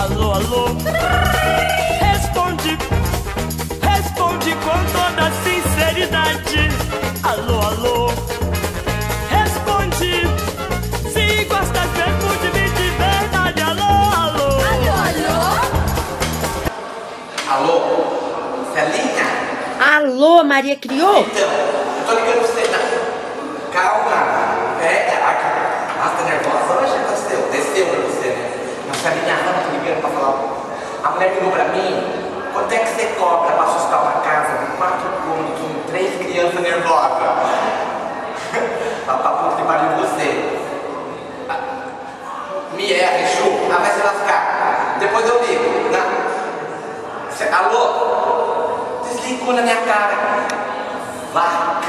Alô, alô. Responde, responde com toda sinceridade. Alô, alô. Responde, se gostas mesmo de mim de verdade. Alô, alô. Alô? Celinha? Alô, Maria criou? Então, eu tô ligando pra você. Não. Né? Não, Celinha, não, tô ligando pra falar. A mulher ligou pra mim. Quanto é que você cobra pra assustar uma casa com quatro cômodos com três crianças nervosas? Pra pra puta que pariu você. Me erra, Chu. Ah, vai se lascar. Depois eu ligo. Não. Cê- alô? Desligou na minha cara. Vá.